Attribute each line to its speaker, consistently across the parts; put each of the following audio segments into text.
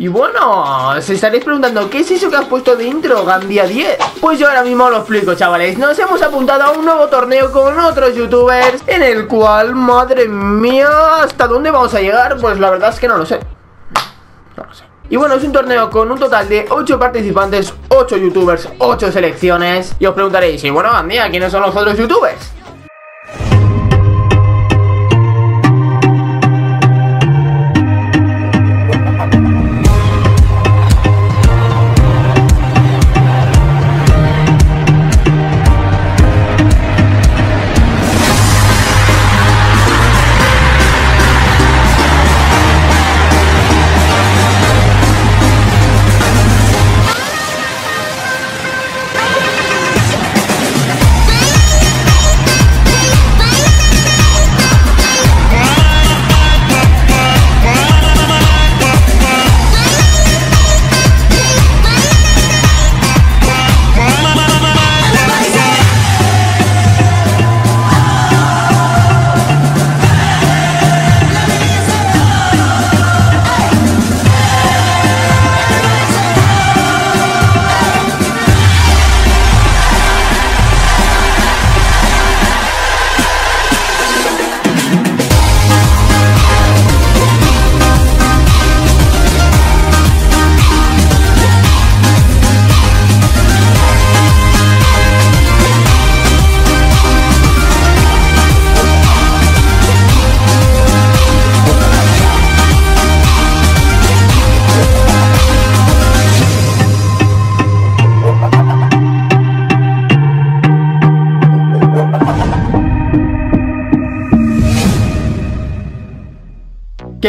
Speaker 1: Y bueno, se estaréis preguntando ¿Qué es eso que has puesto de intro, Gandía 10? Pues yo ahora mismo lo explico, chavales Nos hemos apuntado a un nuevo torneo con otros youtubers En el cual, madre mía ¿Hasta dónde vamos a llegar? Pues la verdad es que no lo sé No lo sé y bueno, es un torneo con un total de 8 participantes, 8 youtubers, 8 selecciones Y os preguntaréis, y bueno, Gandía, ¿quiénes son los otros youtubers?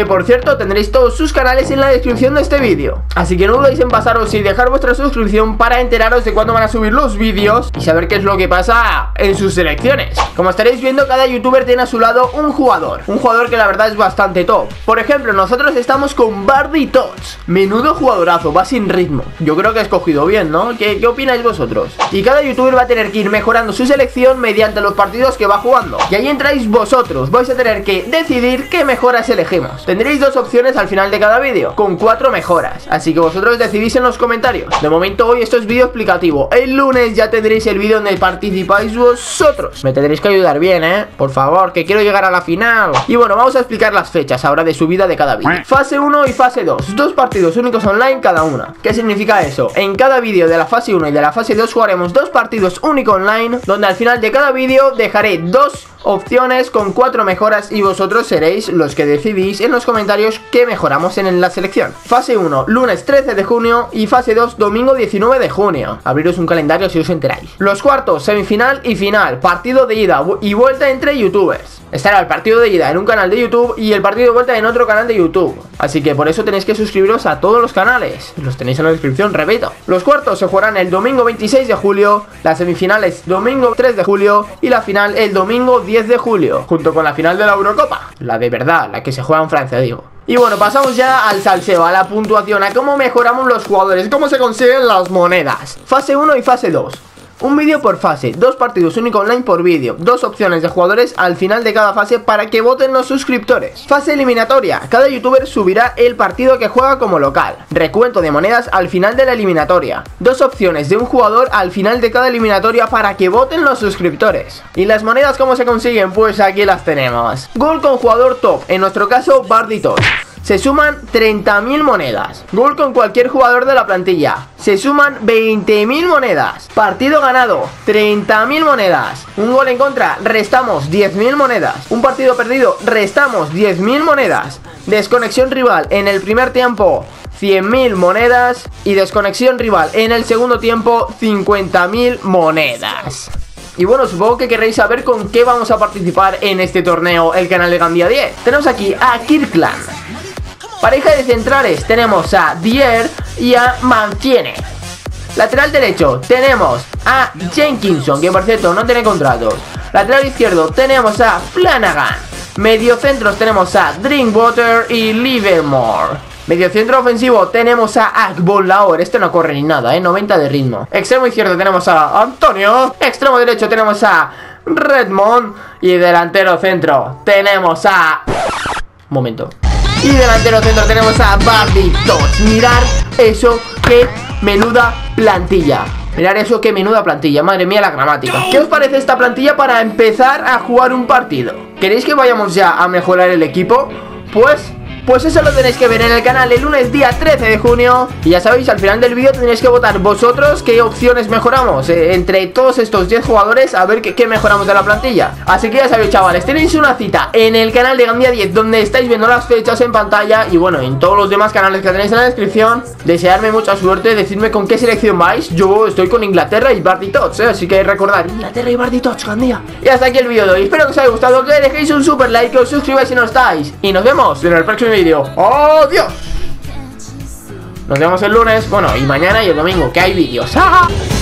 Speaker 1: Por cierto tendréis todos sus canales en la descripción de este vídeo. Así que no dudéis en pasaros y dejar vuestra suscripción para enteraros de cuándo van a subir los vídeos Y saber qué es lo que pasa en sus selecciones. Como estaréis viendo cada youtuber tiene a su lado un jugador. Un jugador que la verdad es bastante top. Por ejemplo nosotros estamos con Bardy Tots. Menudo jugadorazo, va sin ritmo. Yo creo que he escogido bien, ¿no? ¿Qué, ¿Qué opináis vosotros? Y cada youtuber va a tener que ir mejorando su selección mediante los partidos que va jugando. Y ahí entráis vosotros, vais a tener que decidir qué mejoras elegimos Tendréis dos opciones al final de cada vídeo, con cuatro mejoras, así que vosotros decidís en los comentarios. De momento hoy esto es vídeo explicativo, el lunes ya tendréis el vídeo donde participáis vosotros. Me tendréis que ayudar bien, ¿eh? Por favor, que quiero llegar a la final. Y bueno, vamos a explicar las fechas ahora de subida de cada vídeo. Fase 1 y fase 2, dos partidos únicos online cada una. ¿Qué significa eso? En cada vídeo de la fase 1 y de la fase 2 jugaremos dos partidos únicos online, donde al final de cada vídeo dejaré dos opciones con cuatro mejoras y vosotros seréis los que decidís en los comentarios qué mejoramos en la selección. Fase 1, lunes 13 de junio y fase 2, domingo 19 de junio. Abriros un calendario si os enteráis. Los cuartos, semifinal y final, partido de ida y vuelta entre youtubers estará el partido de ida en un canal de YouTube y el partido de vuelta en otro canal de YouTube. Así que por eso tenéis que suscribiros a todos los canales. Los tenéis en la descripción, repito. Los cuartos se jugarán el domingo 26 de julio, las semifinales domingo 3 de julio y la final el domingo 10 de julio, junto con la final de la Eurocopa. La de verdad, la que se juega en Francia, digo. Y bueno, pasamos ya al salseo, a la puntuación, a cómo mejoramos los jugadores, cómo se consiguen las monedas. Fase 1 y fase 2. Un vídeo por fase, dos partidos únicos online por vídeo, dos opciones de jugadores al final de cada fase para que voten los suscriptores. Fase eliminatoria, cada youtuber subirá el partido que juega como local. Recuento de monedas al final de la eliminatoria. Dos opciones de un jugador al final de cada eliminatoria para que voten los suscriptores. ¿Y las monedas cómo se consiguen? Pues aquí las tenemos. Gol con jugador top, en nuestro caso Barditos se suman 30.000 monedas. Gol con cualquier jugador de la plantilla. Se suman 20.000 monedas. Partido ganado, 30.000 monedas. Un gol en contra, restamos 10.000 monedas. Un partido perdido, restamos 10.000 monedas. Desconexión rival en el primer tiempo, 100.000 monedas. Y desconexión rival en el segundo tiempo, 50.000 monedas. Y bueno, supongo que querréis saber con qué vamos a participar en este torneo el canal de Gandía 10. Tenemos aquí a Kirkland, Pareja de centrales tenemos a Dier y a Mantiene. Lateral derecho tenemos a Jenkinson, que por cierto no tiene contratos. Lateral izquierdo tenemos a Flanagan. Mediocentros tenemos a Drinkwater y Livermore. Mediocentro ofensivo tenemos a Akbolaor. Este no corre ni nada, ¿eh? 90 de ritmo. Extremo izquierdo tenemos a Antonio. Extremo derecho tenemos a Redmond. Y delantero centro tenemos a... Momento. Y delantero centro tenemos a Tots. Mirar eso, que menuda plantilla. Mirar eso, que menuda plantilla, madre mía la gramática ¿Qué os parece esta plantilla para empezar a jugar un partido? ¿Queréis que vayamos ya a mejorar el equipo? Pues pues eso lo tenéis que ver en el canal el lunes día 13 de junio. Y ya sabéis, al final del vídeo tenéis que votar vosotros qué opciones mejoramos eh, Entre todos estos 10 jugadores a ver qué, mejoramos de la plantilla. Así que ya sabéis chavales, tenéis una cita en el canal de Gambia 10 Donde estáis viendo las fechas en pantalla. Y bueno, en todos los demás canales que tenéis en la descripción Desearme mucha suerte, decidme con qué selección vais. Yo estoy con Inglaterra y Barty Tots, eh, así que recordad Inglaterra y Barty Tots, Gambia Y hasta aquí el vídeo de hoy, espero que os haya gustado Que dejéis un super like, que os suscribáis si no estáis. Y nos vemos en el próximo vídeo vídeo. ¡Adiós! Nos vemos el lunes, bueno, y mañana y el domingo, que hay vídeos.